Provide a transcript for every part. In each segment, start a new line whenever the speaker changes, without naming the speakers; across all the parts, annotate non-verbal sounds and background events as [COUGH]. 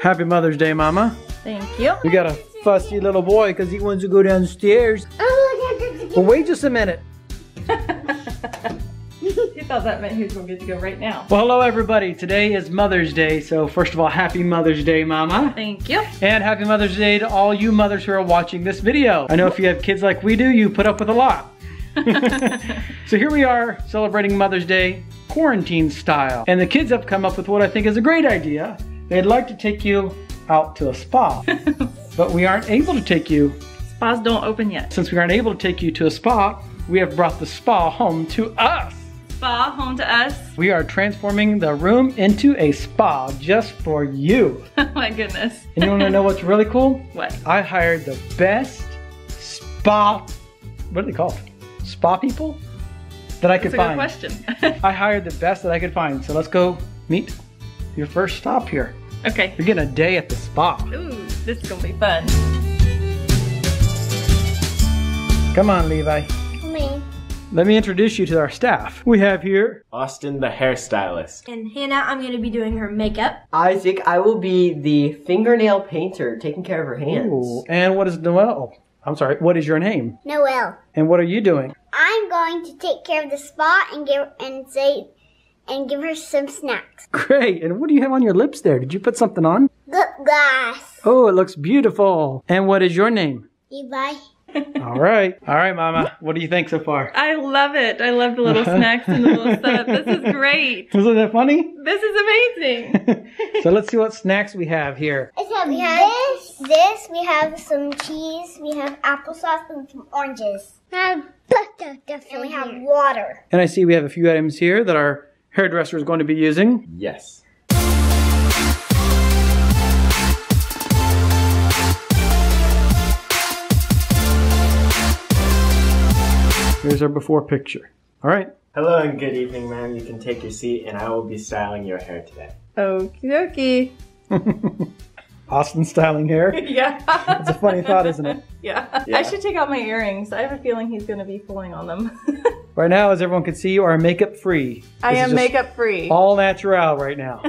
Happy Mother's Day, Mama.
Thank you.
We got a fussy little boy because he wants to go downstairs. Oh, well, wait just a minute. [LAUGHS]
he thought that meant he was going to get to go right now.
Well, hello, everybody. Today is Mother's Day. So, first of all, happy Mother's Day, Mama.
Thank you.
And happy Mother's Day to all you mothers who are watching this video. I know if you have kids like we do, you put up with a lot. [LAUGHS] so here we are celebrating Mother's Day quarantine style. And the kids have come up with what I think is a great idea. They'd like to take you out to a spa, [LAUGHS] but we aren't able to take you.
Spas don't open yet.
Since we aren't able to take you to a spa, we have brought the spa home to us.
Spa home to us.
We are transforming the room into a spa just for you. [LAUGHS]
Oh my goodness.
And you want to know what's really cool?
What?
I hired the best spa, what are they called? Spa people that I could
That's a good
find.
question. [LAUGHS]
I hired the best that I could find. So let's go meet your first stop here.
Okay.
You're getting a day at the spa.
Ooh, this is going to be fun.
Come on, Levi.
Come Me.
Let me introduce you to our staff. We have here
Austin the hairstylist.
And Hannah, I'm going to be doing her makeup.
Isaac, I will be the fingernail painter taking care of her hands.
Ooh, and what is Noelle? I'm sorry, what is your name?
Noelle.
And what are you doing?
I'm going to take care of the spa and give and say and give her some snacks.
Great. And what do you have on your lips there? Did you put something on?
Lip glass.
Oh, it looks beautiful. And what is your name?
Levi. [LAUGHS]
All right. All right, Mama. What do you think so far?
I love it. I love the little [LAUGHS] snacks and the little setup. This is great. [LAUGHS]
Wasn't that funny?
This is amazing.
so let's see what snacks we have here.
We have this, this, we have some cheese, we have applesauce and some oranges. We have butter, and we have water.
And I see we have a few items here that our hairdresser is going to be using.
Yes.
Here's our before picture. All right.
Hello and good evening, ma'am. You can take your seat and I will be styling your hair today.
Okie dokie. [LAUGHS]
Austin styling hair. [LAUGHS]
Yeah.
It's a funny thought, isn't it? [LAUGHS]
yeah.
Yeah.
I should take out my earrings. I have a feeling he's going to be pulling on them. [LAUGHS]
Right now, as everyone can see, you are makeup free.
I
This is
am makeup free.
All natural right now.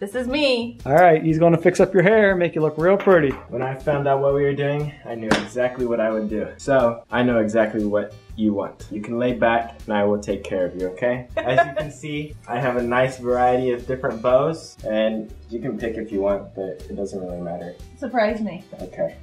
this is me.
All right, he's going to fix up your hair, make you look real pretty.
When I found out what we were doing, I knew exactly what I would do. So, I know exactly what you want. You can lay back and I will take care of you, okay? As you can see, I have a nice variety of different bows and you can pick if you want, but it doesn't really matter.
Surprise me.
Okay.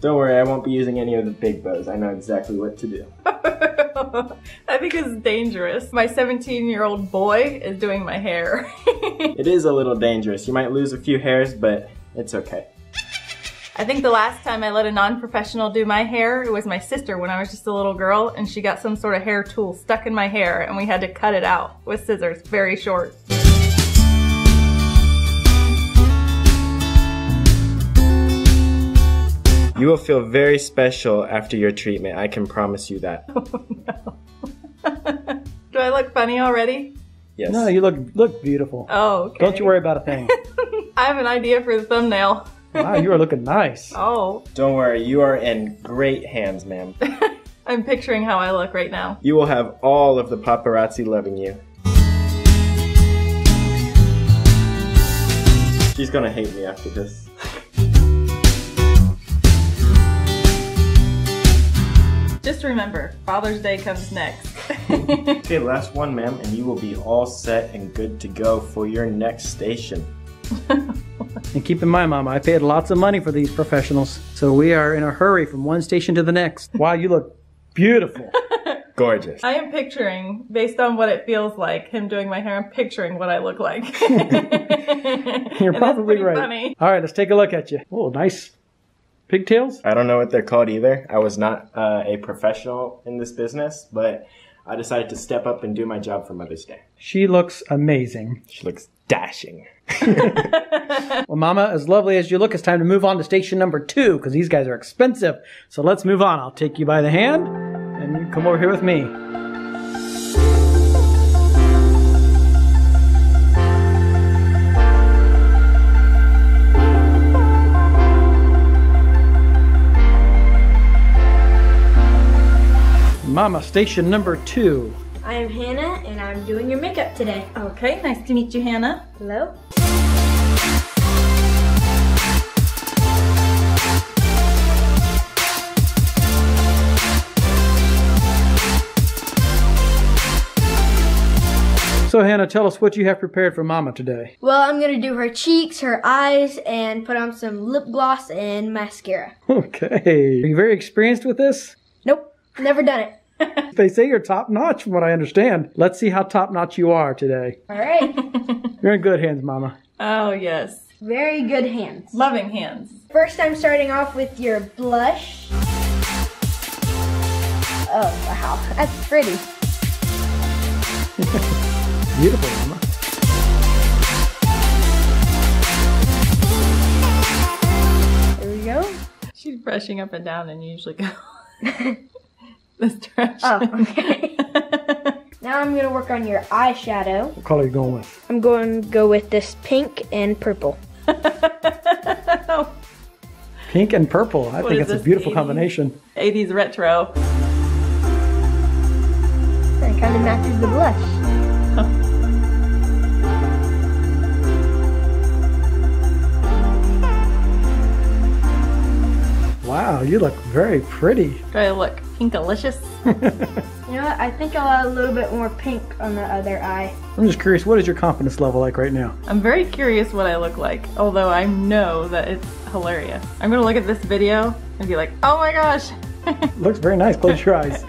Don't worry, I won't be using any of the big bows. I know exactly what to do. [LAUGHS]
I think it's dangerous. My 17 year old boy is doing my hair. [LAUGHS]
It is a little dangerous. You might lose a few hairs, but it's okay.
I think the last time I let a non professional do my hair, it was my sister when I was just a little girl, and she got some sort of hair tool stuck in my hair, and we had to cut it out with scissors, very short.
You will feel very special after your treatment. I can promise you that. [LAUGHS]
Oh, [LAUGHS] do I look funny already?
Yes.
No, you look look beautiful.
Oh, okay.
Don't you worry about a thing. [LAUGHS]
I have an idea for the thumbnail.
Wow, you are looking nice. [LAUGHS]
Oh,
Don't worry, you are in great hands, ma'am. [LAUGHS]
I'm picturing how I look right now.
You will have all of the paparazzi loving you. She's gonna hate me after this.
Just remember, Father's Day comes next. [LAUGHS]
Okay, last one, ma'am, and you will be all set and good to go for your next station.
And keep in mind, Mama, I paid lots of money for these professionals, so we are in a hurry from one station to the next. Wow, you look beautiful. [LAUGHS]
Gorgeous.
I am picturing, based on what it feels like, him doing my hair, I'm picturing what I look like. [LAUGHS]
You're
And
probably right.
funny.
All right, let's take a look at you. Oh, nice pigtails.
I don't know what they're called either. I was not uh, a professional in this business, but I decided to step up and do my job for Mother's Day.
She looks amazing.
She looks dashing. [LAUGHS]
Well, Mama, as lovely as you look, it's time to move on to station number two because these guys are expensive. So let's move on. I'll take you by the hand and come over here with me. Mama, station number two.
I am Hannah and I'm doing your makeup today.
Okay, nice to meet you, Hannah.
Hello?
So, Hannah, tell us what you have prepared for Mama today.
Well, I'm gonna do her cheeks, her eyes, and put on some lip gloss and mascara. [LAUGHS]
Okay. Are you very experienced with this?
Nope, never done it. [LAUGHS]
They say you're top notch, from what I understand. Let's see how top notch you are today.
All right, [LAUGHS]
You're in good hands, Mama.
Oh, yes.
very good hands.
Loving hands.
First, I'm starting off with your blush. Oh wow, that's pretty. [LAUGHS]
Beautiful, Mama.
There we go.
She's brushing up and down and usually go [LAUGHS] this direction.
Oh, okay. [LAUGHS] Now I'm gonna work on your eyeshadow.
What color are you going with?
I'm going to go with this pink and purple. [LAUGHS]
Pink and purple. I
What
think it's a beautiful
80s?
combination.
80s retro.
It kind of matches the blush.
Wow, you look very pretty.
Do I look pinkalicious? [LAUGHS]
You know what? I think I'll add a little bit more pink on the other eye.
I'm just curious, what is your confidence level like right now?
I'm very curious what I look like, although I know that it's hilarious. I'm gonna look at this video and be like, oh my gosh. [LAUGHS]
Looks very nice. Close your eyes.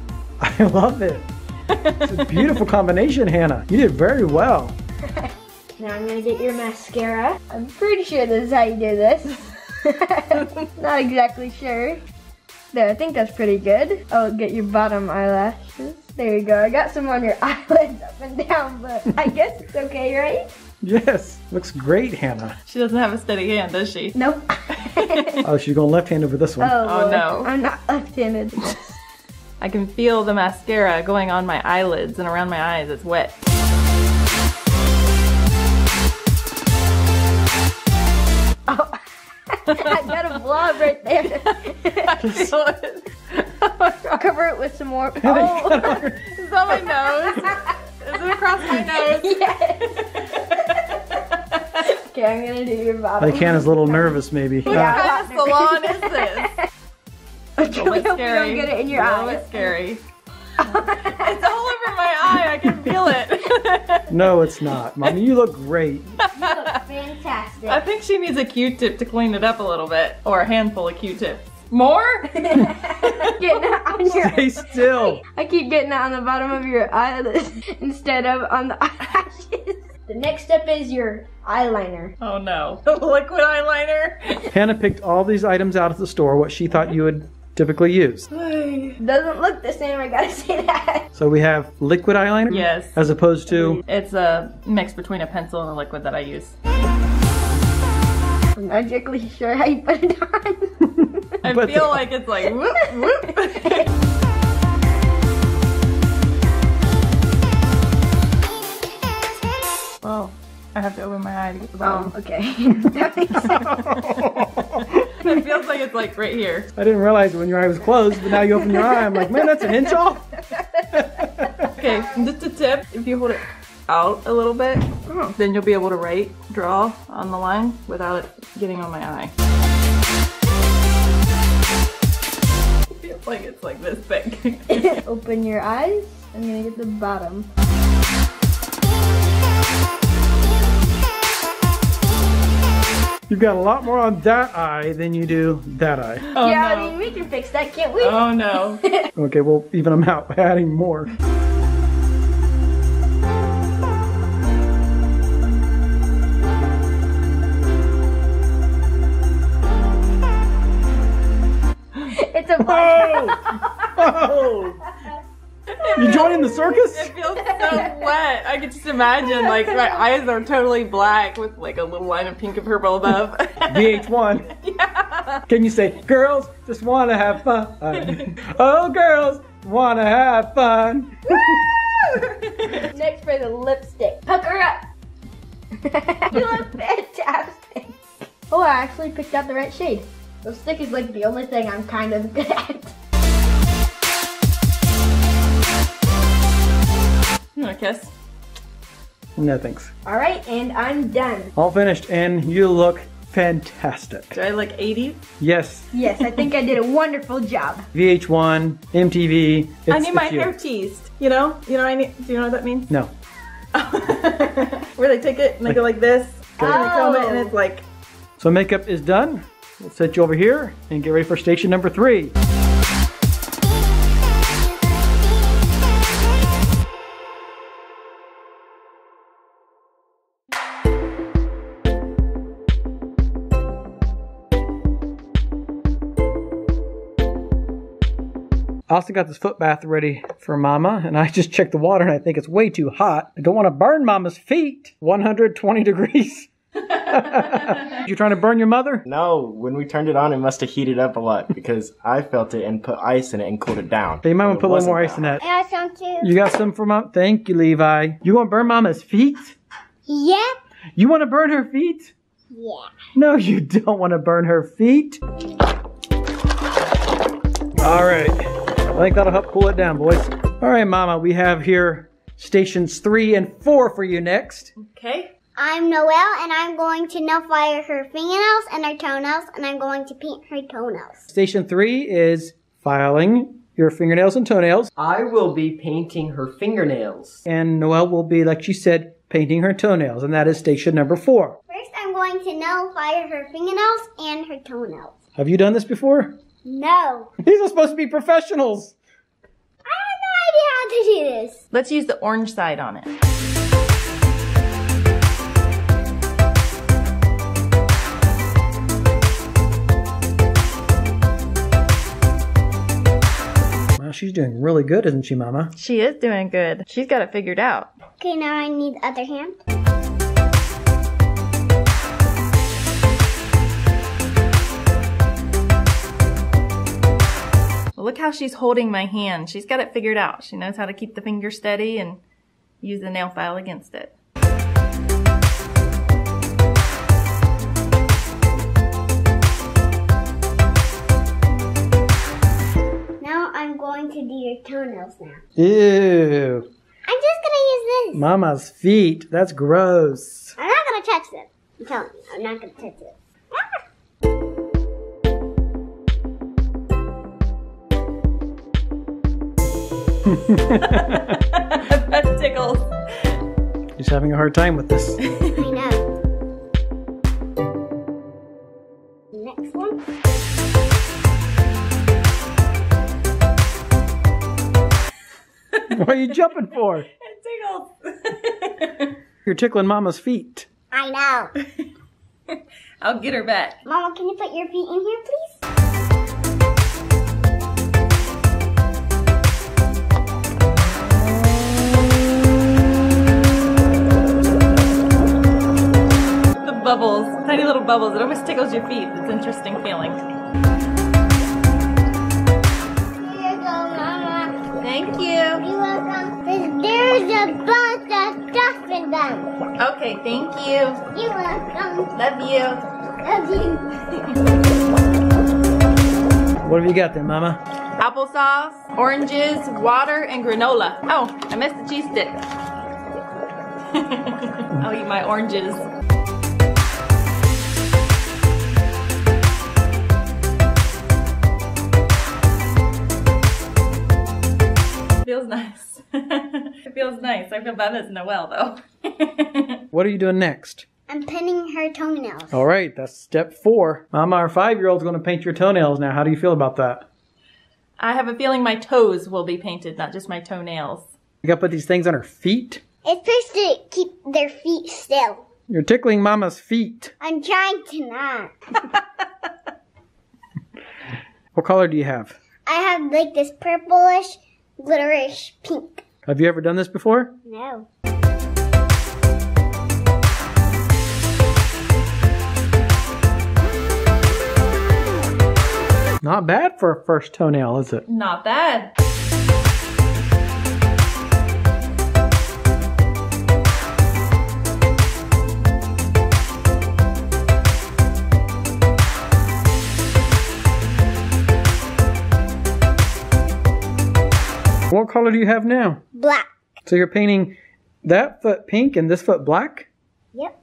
[LAUGHS] I love it. It's a beautiful combination, Hannah. You did very well.
Now I'm gonna get your mascara. I'm pretty sure this is how you do this. Not exactly sure. There, I think that's pretty good. I'll get your bottom eyelashes. There you go. I got some on your [LAUGHS] eyelids up and down, but I guess it's okay, right?
Yes, looks great, Hannah.
She doesn't have a steady hand, does she?
Nope. [LAUGHS]
Oh, she's going left-handed with this one.
Oh,
Oh, no.
I'm not left-handed. [LAUGHS]
I can feel the mascara going on my eyelids and around my eyes. It's wet.
Oh, I got a blob right there.
I feel it. Oh.
Cover it with some more. [LAUGHS]
Oh, it's on my nose. Is it across my [LAUGHS] nose?
yes. okay, I'm gonna do your bottom.
I think Hannah's a little nervous, maybe.
What
Uh,
kind of salon is this?
Okay,
A
we
little
hope you don't get it in your
A little
eye.
scary. [LAUGHS] it's all over my eye. I can feel it.
no, it's not. Mommy, you look great.
Fantastic.
I think she needs a Q-tip to clean it up a little bit, or a handful of Q-tips. More? [LAUGHS]
getting it on your.
Stay still.
I keep getting it on the bottom of your eyelids [LAUGHS] instead of on the [LAUGHS] eyelashes. The next step is your eyeliner.
Oh no. Liquid eyeliner.
Hannah picked all these items out at the store, what she thought you would typically use. [SIGHS]
Doesn't look the same, I gotta say that.
So we have liquid eyeliner.
Yes.
As opposed to
It's a mix between a pencil and a liquid that I use.
I'm not exactly sure how you put it on.
I
But
feel
the-
like it's like whoop whoop. [LAUGHS] oh, I have to open my eye to get the bottom.
oh, okay. that makes sense.
It feels like it's like right here.
I didn't realize when your eye was closed, but now you open your eye. I'm like, man, that's an inch off.
Okay, just a tip. If you hold it out a little bit, oh. then you'll be able to write, draw on the line without it getting on my eye. It feels like it's like this big. [LAUGHS]
Open your eyes. I'm gonna get the bottom.
You've got a lot more on that eye than you do that eye.
oh
yeah,
no.
I mean, we can fix that, can't we?
Oh no. [LAUGHS]
Okay, well, even I'm out [LAUGHS] adding more.
It's a blush.
Oh! You joining the circus?
It feels so wet. I can just imagine like my eyes are totally black with like a little line of pink and purple above. [LAUGHS]
VH1. Can you say, girls just want to have fun? [LAUGHS] oh, girls want to have fun.
Next for the lipstick. Pucker up. [LAUGHS] you look fantastic. Oh, I actually picked out the right shade. Lipstick is like the only thing I'm kind of [LAUGHS] good at.
you want a kiss?
No thanks.
All right, and I'm done.
All finished, and you look fantastic.
Do I look 80?
Yes,
Yes, I think I did a wonderful job. [LAUGHS]
VH1, MTV. It's,
I need my
you.
hair teased. You know? You know what I need do you know what that means?
No. [LAUGHS]
Where they take it and they go like this. And they comb it and it's oh. like
So makeup is done. We'll set you over here and get ready for station number three. I also got this foot bath ready for Mama, and I just checked the water and I think it's way too hot. I don't want to burn Mama's feet. 120 degrees. You trying to burn your mother?
No, when we turned it on, it must have heated up a lot because I felt it and put ice in it and cooled it down.
Hey, you might want
It
to put a little more ice in
down.
that.
I got some too.
You got some for Mom? Thank you, Levi. You want to burn Mama's feet?
Yep.
You want to burn her feet?
Yeah.
No, you don't want to burn her feet. All right. I think that'll help cool it down, boys. All right, Mama, we have here stations three and four for you next.
Okay.
I'm Noelle, and I'm going to nail fire her fingernails and her toenails, and I'm going to paint her toenails.
Station three is filing your fingernails and toenails.
I will be painting her fingernails.
And Noelle will be, like she said, painting her toenails. And that is station number four.
First, I'm going to nail fire her fingernails and her toenails.
Have you done this before?
No. [LAUGHS]
These are supposed to be professionals.
I have no idea how to do this.
Let's use the orange side on it.
Wow, she's doing really good, isn't she, Mama?
She is doing good. She's got it figured out.
Okay, now I need the other hand.
Well, look how she's holding my hand. She's got it figured out. She knows how to keep the finger steady and use the nail file against it.
Going to do your toenails now.
Ew.
I'm just gonna use this.
Mama's feet. That's gross.
I'm not gonna touch them. I'm telling you, I'm not gonna touch it. Ah. [LAUGHS]
that tickles.
He's having a hard time with this. [LAUGHS] what are you jumping for? [LAUGHS]
It tickles. [LAUGHS]
You're tickling Mama's feet.
I know. [LAUGHS]
I'll get her back.
Mama, can you put your feet in here, please?
The bubbles, tiny little bubbles. It almost tickles your feet. It's an interesting feeling.
Here you go, Mama.
Thank you.
You're. There's a bunch of stuff in them.
Okay, thank you.
You're welcome.
Love you.
Love you. [LAUGHS]
What have you got there, Mama?
Applesauce, oranges, water, and granola. Oh, I missed the cheese stick. [LAUGHS] I'll eat my oranges. Feels nice. [LAUGHS] it feels nice. I feel bad as Noelle though. [LAUGHS]
What are you doing next?
I'm pinning her toenails.
All right, that's step four. Mama, our five year old's going to paint your toenails now. How do you feel about that?
I have a feeling my toes will be painted, not just my toenails.
You got to put these things on her feet?
It's supposed to keep their feet still.
You're tickling Mama's feet.
I'm trying to not. [LAUGHS]
What color do you have?
I have like this purplish, glitterish pink.
Have you ever done this before?
No.
Not bad for a first toenail, is it?
Not bad.
What color do you have now?
Black.
So you're painting that foot pink and this foot black?
Yep.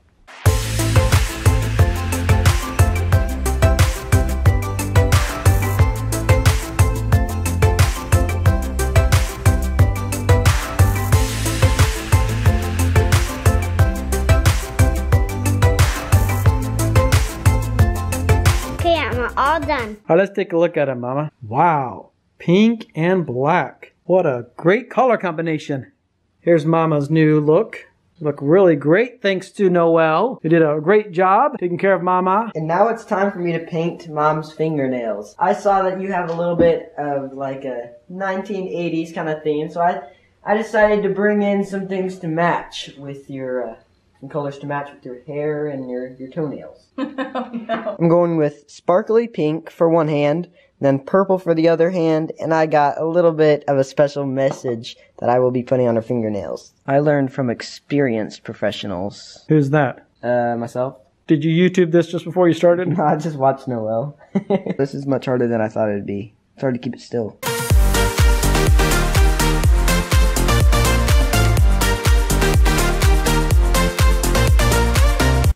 Okay, I'm all done.
All right, let's take a look at it, Mama. Wow, pink and black. What a great color combination. Here's Mama's new look. Look really great thanks to Noelle, who did a great job taking care of Mama.
And now it's time for me to paint mom's fingernails. I saw that you have a little bit of like a 1980s kind of theme, so I I decided to bring in some things to match with your uh, some colors to match with your hair and your your toenails. [LAUGHS] I'm going with sparkly pink for one hand, then purple for the other hand, and I got a little bit of a special message that I will be putting on her fingernails. I learned from experienced professionals.
Who's that?
Uh, myself.
Did you YouTube this just before you started?
No, [LAUGHS] I just watched Noelle. [LAUGHS] this is much harder than I thought it'd be. It's hard to keep it still.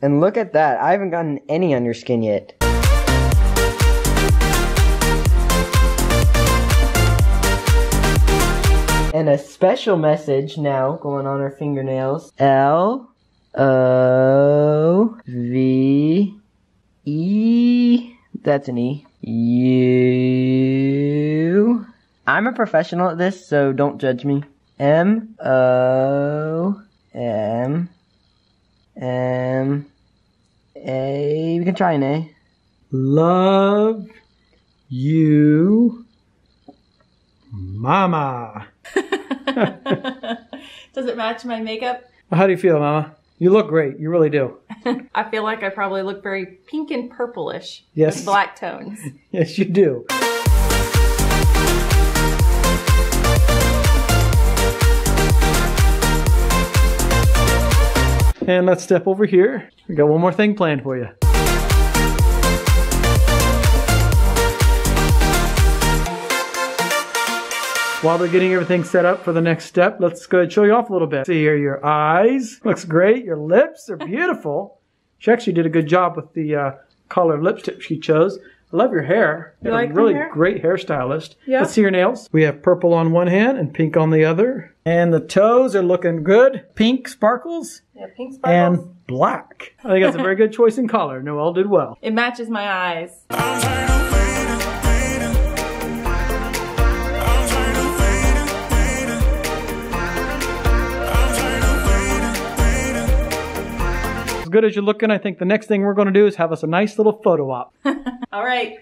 And look at that. I haven't gotten any on your skin yet. And a special message now going on her fingernails. L O V E. That's an E. U. I'm a professional at this, so don't judge me. M O M M A. We can try an A.
Love you, Mama. [LAUGHS]
Does it match my makeup?
Well, how do you feel, Mama? You look great. You really do. [LAUGHS]
I feel like I probably look very pink and purplish.
Yes.
With black tones. [LAUGHS]
Yes, you do. And let's step over here. We got one more thing planned for you. While they're getting everything set up for the next step, let's go ahead and show you off a little bit. See here, your eyes. Looks great. Your lips are beautiful. She actually did a good job with the uh, color lipstick she chose. I love your hair.
You
You're
like
a
my
really
hair?
great hairstylist.
Yeah.
Let's see your nails. We have purple on one hand and pink on the other. And the toes are looking good. Pink sparkles
Yeah, pink sparkles.
and black. I think that's a very good choice in color. Noelle did well.
It matches my eyes.
Good as you're looking, I think the next thing we're going to do is have us a nice little photo op. [LAUGHS]
All right.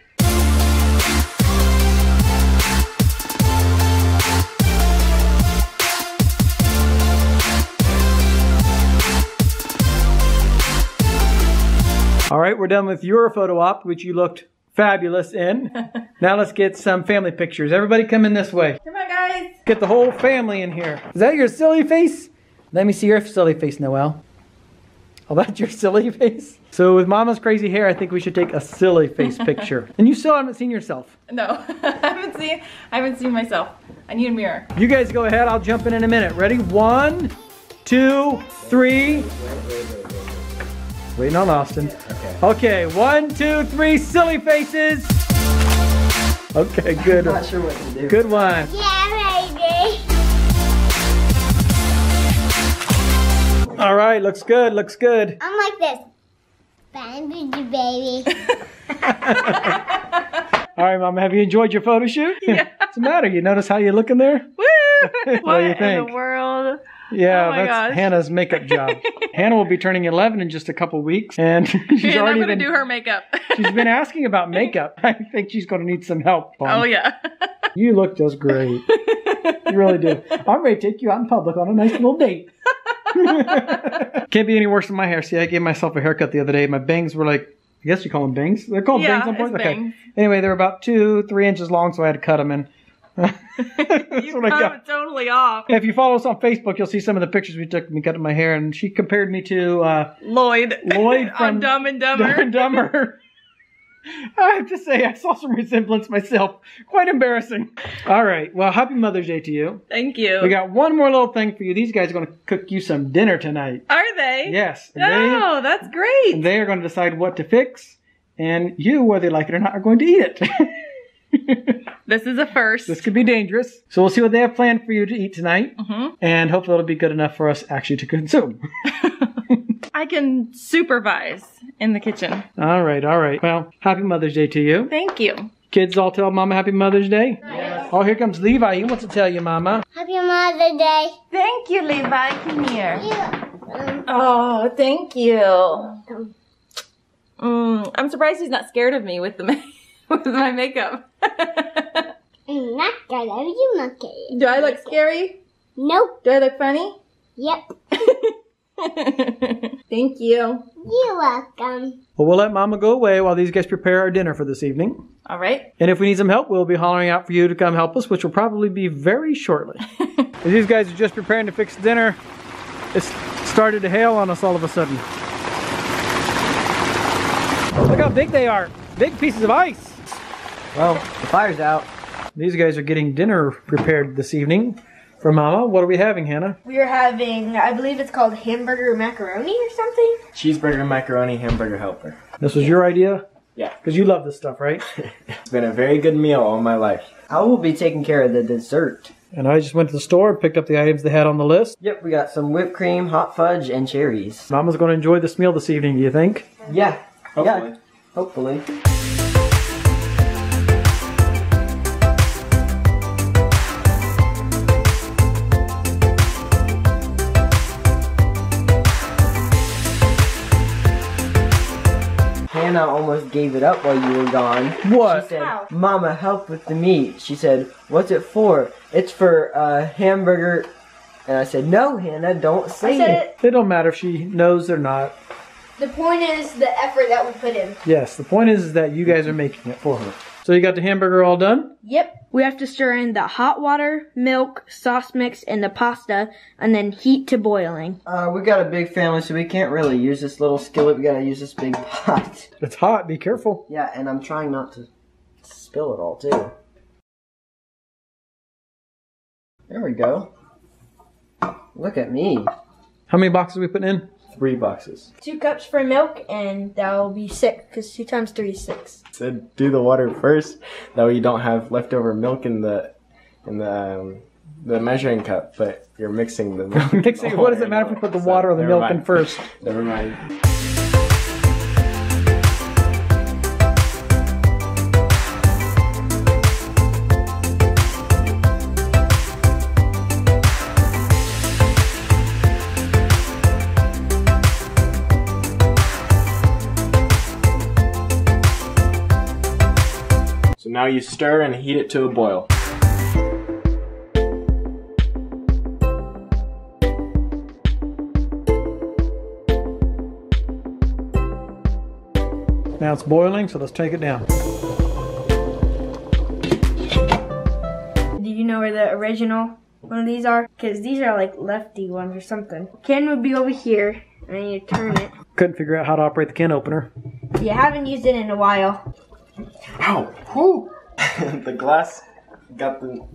All right, we're done with your photo op, which you looked fabulous in. [LAUGHS] now let's get some family pictures. Everybody come in this way.
Come on, guys.
Get the whole family in here. Is that your silly face? Let me see your silly face, Noelle. Oh, that's your silly face? So with Mama's crazy hair, I think we should take a silly face [LAUGHS] picture. and you still haven't seen yourself.
No, [LAUGHS] I haven't seen. I haven't seen myself. I need a mirror.
You guys go ahead. I'll jump in in a minute. Ready? One, two, three. Waiting on Austin.
Okay.
Okay, one, two, three, silly faces. Okay, good.
I'm Not sure what to do.
Good one.
Yeah,
All right, looks good, looks good. [LAUGHS]
I'm like this. Baby, baby.
All right, Mama, have you enjoyed your photo shoot?
Yeah. [LAUGHS]
What's the matter? You notice how you looking there? [LAUGHS]
Woo! what
do you
in
think?
the world?
Yeah,
Oh my
that's
gosh.
Hannah's makeup job. Hannah will be turning 11 in just a couple weeks, and she's
and I'm
already
gonna
been
do her makeup.
she's been asking about makeup. I think she's going to need some help. Mom.
oh yeah.
You look just great. You really do. I'm ready to take you out in public on a nice little date. [LAUGHS] Can't be any worse than my hair. See, I gave myself a haircut the other day. My bangs were like, I guess you call them bangs. They're called
Yeah,
bangs on point.
it's
Okay.
bangs.
Anyway, they're about two, three inches long, so I had to cut them. And [LAUGHS]
you [LAUGHS] cut it totally off.
If you follow us on Facebook, you'll see some of the pictures we took of me cutting my hair, and she compared me to uh,
Lloyd.
Lloyd from
Dumb and
Dumb
Dumber.
and Dumber. I have to say, I saw some resemblance myself. Quite embarrassing. All right. Well, happy Mother's Day to you.
Thank you.
We got one more little thing for you. These guys are going to cook you some dinner tonight.
Are they?
Yes. and they-
Oh, that's great.
and they are going to decide what to fix, and you, whether you like it or not, are going to eat it. [LAUGHS]
This is a first.
this could be dangerous. So we'll see what they have planned for you to eat tonight,
Mhm.
and hopefully it'll be good enough for us actually to consume. [LAUGHS]
I can supervise in the kitchen.
all right, all right. Well, happy Mother's Day to you.
Thank you.
Kids all tell Mama Happy Mother's Day. Oh, here comes Levi. He wants to tell you, Mama.
Happy Mother's Day.
Thank you, Levi. Come here.
You.
Oh, thank you. Mm, I'm surprised he's not scared of me with the [LAUGHS] with my makeup.
I'm not scared of you, monkey.
Do I look scary?
Nope.
Do I look funny?
Yep. [LAUGHS] [LAUGHS]
Thank you.
You're welcome.
Well, we'll let Mama go away while these guys prepare our dinner for this evening.
All right.
And if we need some help, we'll be hollering out for you to come help us, which will probably be very shortly. [LAUGHS] These guys are just preparing to fix dinner, it's started to hail on us all of a sudden. Look how big they are. Big pieces of ice.
Well, the fire's out.
These guys are getting dinner prepared this evening for Mama. What are we having, Hannah?
We are having, I believe it's called hamburger macaroni or something.
Cheeseburger, macaroni, hamburger helper.
This was your idea?
Yeah.
Because you love this stuff, right? [LAUGHS]
It's been a very good meal all my life.
I will be taking care of the dessert.
and I just went to the store and picked up the items they had on the list.
Yep, we got some whipped cream, hot fudge, and cherries.
Mama's going to enjoy this meal this evening, do you think?
Yeah,
Hopefully.
hopefully. Hannah almost gave it up while you were gone.
What?
She said, Mama, help with the meat. She said, What's it for? It's for uh, hamburger. And I said, No, Hannah, don't say
I said
it.
it.
It don't matter if she knows or not.
The point is the effort that we put in.
Yes, the point is, is that you guys are making it for her. So you got the hamburger all done?
Yep. We have to stir in the hot water, milk, sauce mix, and the pasta, and then heat to boiling.
Uh, we got a big family, so we can't really use this little skillet. We gotta use this big [LAUGHS] pot.
It's hot, be careful.
Yeah, and I'm trying not to spill it all, too. There we go. Look at me.
How many boxes are we putting in?
Three boxes.
Two cups for milk, and that'll be six, because two times three is six.
Said do the water first. That way you don't have leftover milk in the in the um, the measuring cup, but you're mixing the milk. [LAUGHS]
Mixing, what does it matter if we put the
so
water or the
never
milk in first? [LAUGHS]
Never mind. Now you stir and heat it to a boil.
Now it's boiling, so let's take it down.
Do you know where the original one of these are? Because these are like lefty ones or something. Can would be over here, and then you turn it.
Couldn't figure out how to operate the can opener.
You haven't used it in a while.
Ow! Whew. [LAUGHS] the glass got the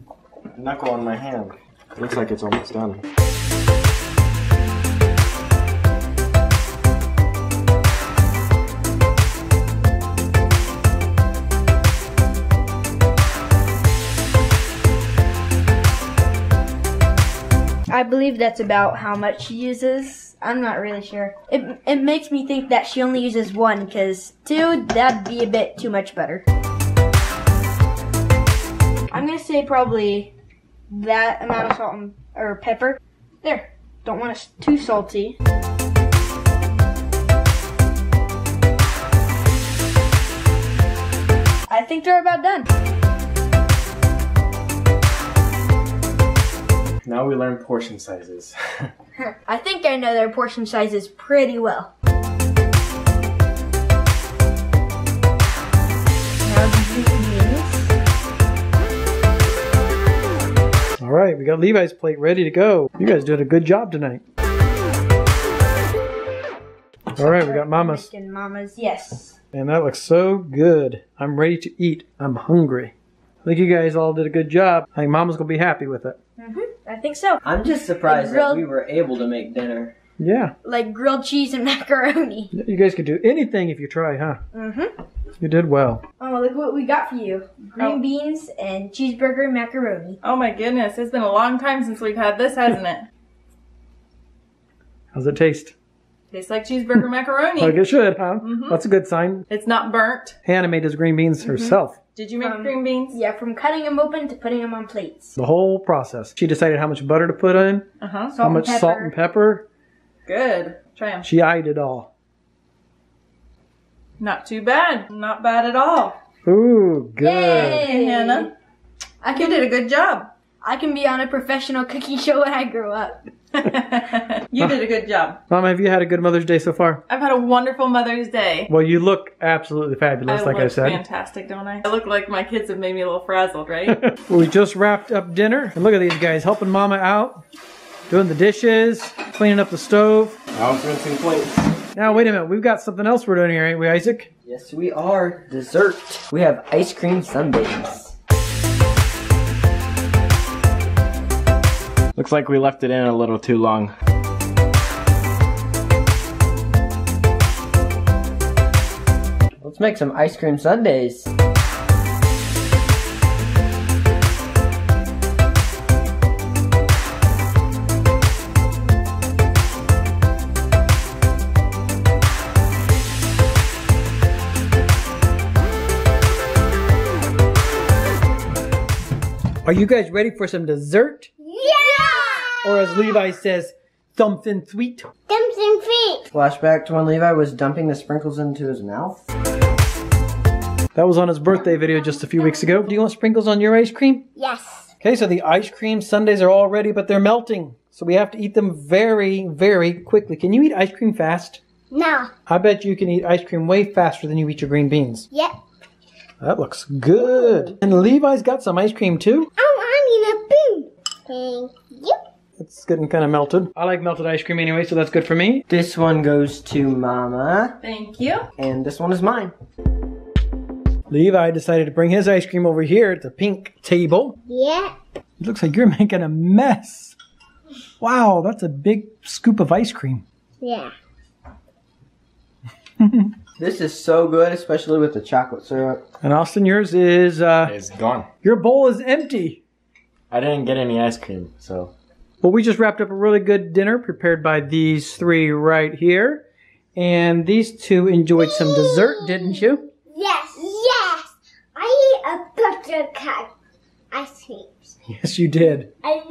knuckle on my hand. Looks like it's almost done.
I believe that's about how much she uses. I'm not really sure. It, it makes me think that she only uses one, because two, that'd be a bit too much butter. I'm gonna say probably that amount of salt and, or pepper. There. Don't want it too salty. I think they're about done.
Now we learn portion sizes. [LAUGHS] [LAUGHS]
I think I know their portion sizes pretty well. Now the beans.
All right, we got Levi's plate ready to go. You guys did a good job tonight. All right, we got Mama's.
Making Mama's, yes.
And that looks so good. I'm ready to eat. I'm hungry. I think you guys all did a good job. I think Mama's going to be happy with it.
I think so.
I'm just surprised that
grilled-
we were able to make dinner.
Yeah.
Like grilled cheese and [LAUGHS] macaroni.
You guys could do anything if you try, huh?
Mm-hmm.
You did well.
Oh, look what we got for you. Green
Oh.
beans and cheeseburger macaroni.
Oh my goodness, it's been a long time since we've had this, hasn't it?
How's it taste?
Tastes like cheeseburger macaroni. [LAUGHS]
Like it should, huh?
Mhm.
That's a good sign.
It's not burnt.
Hannah made his green beans herself.
Did you make
Um,
green beans?
Yeah, from cutting them open to putting them on plates.
The whole process. She decided how much butter to put in,
Uh huh.
Salt
how much
and
salt and pepper.
Good. Try them.
She eyed it all.
Not too bad. Not bad at all.
Ooh, good.
Hey, Hannah.
I
think
You
did a good job.
I can be on a professional cooking [LAUGHS] show when I grow up.
you did a good job.
Mama, have you had a good Mother's Day so far?
I've had a wonderful Mother's Day.
Well, you look absolutely fabulous,
I
like
look
I said.
fantastic, don't I? I look like my kids have made me a little frazzled, right? [LAUGHS]
we just wrapped up dinner, and look at these guys helping Mama out, doing the dishes, cleaning up the stove.
I was rinsing plates.
Now, wait a minute, we've got something else we're doing here, ain't we, Isaac?
Yes, we are. Dessert. We have ice cream sundaes.
Looks like we left it in a little too long.
Let's make some ice cream sundaes.
Are you guys ready for some dessert?
Yeah!
Or as Levi says, something sweet?
Dumpsing sweet.
Flashback to when Levi was dumping the sprinkles into his mouth.
That was on his birthday video just a few weeks ago. Do you want sprinkles on your ice cream?
Yes.
Okay, so the ice cream sundaes are all ready, but they're melting. So we have to eat them very, very quickly. Can you eat ice cream fast?
No.
I bet you can eat ice cream way faster than you eat your green beans.
Yep.
That looks good. And Levi's got some ice cream too.
Oh, I need a spoon. Thank you.
It's getting kind of melted. I like melted ice cream anyway, so that's good for me.
This one goes to Mama,
Thank you.
and this one is mine.
Levi decided to bring his ice cream over here at the pink table.
Yeah.
It looks like you're [LAUGHS] making a mess. Wow, that's a big scoop of ice cream.
Yeah. [LAUGHS]
This is so good, especially with the chocolate syrup.
And Austin, yours is, uh,
It's gone.
your bowl is empty.
I didn't get any ice cream, so.
Well, we just wrapped up a really good dinner prepared by these three right here. And these two enjoyed some dessert, didn't you?
Yes. Yes. I eat a buttercup ice cream.
Yes, you did.
A lot.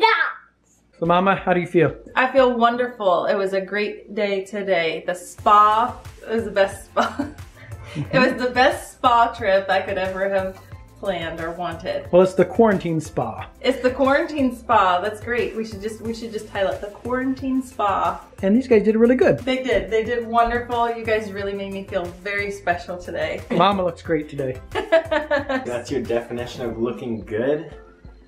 So, Mama, how do you feel?
I feel wonderful. It was a great day today. The spa it was the best spa. [LAUGHS] it was the best spa trip I could ever have planned or wanted.
Well, it's the quarantine spa.
It's the quarantine spa. That's great. We should just we should just highlight the quarantine spa.
And these guys did really good.
They did. They did wonderful. You guys really made me feel very special today. [LAUGHS]
Mama looks great today. [LAUGHS]
That's your definition of looking good?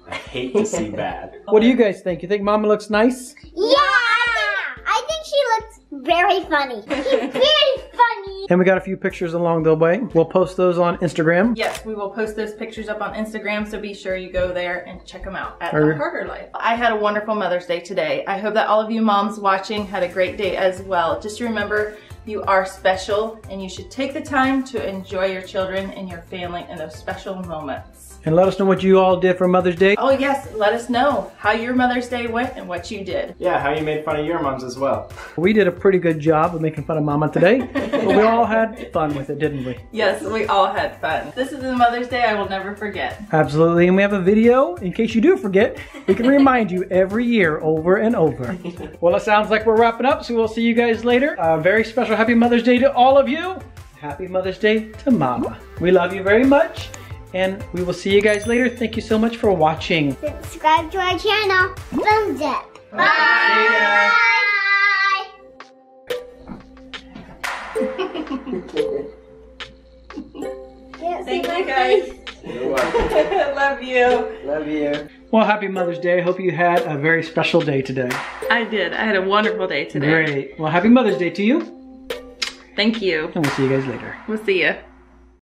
I hate to see [LAUGHS] bad.
What do you guys think? You think Mama looks nice?
Yeah. I think, I think she looks very funny. [LAUGHS] She's very funny.
And we got a few pictures along the way. We'll post those on Instagram.
Yes, we will post those pictures up on Instagram, so be sure you go there and check them out at
Or-
The Harter Life. I had a wonderful Mother's Day today. I hope that all of you moms watching had a great day as well. Just remember, you are special, and you should take the time to enjoy your children and your family in those special moments.
And let us know what you all did for Mother's Day.
Oh yes, let us know how your Mother's Day went and what you did.
Yeah, how you made fun of your moms as well. [LAUGHS]
We did a pretty good job of making fun of Mama today. [LAUGHS] but we all had fun with it, didn't we?
Yes, we all had fun. This is the Mother's Day I will never forget.
Absolutely. And we have a video in case you do forget. We can [LAUGHS] remind you every year over and over. Well, it sounds like we're wrapping up, so we'll see you guys later. A very special Happy Mother's Day to all of you. Happy Mother's Day to Mama. We love you very much. And we will see you guys later. Thank you so much for watching.
Subscribe to our channel. Thumbs up. Bye. Bye. [LAUGHS]
Thank you guys.
You're welcome. [LAUGHS]
Love you.
Love you.
Well, happy Mother's Day. I hope you had a very special day today.
I did. I had a wonderful day today.
Great. Well, happy Mother's Day to you.
Thank you.
And we'll see you guys later.
We'll see you.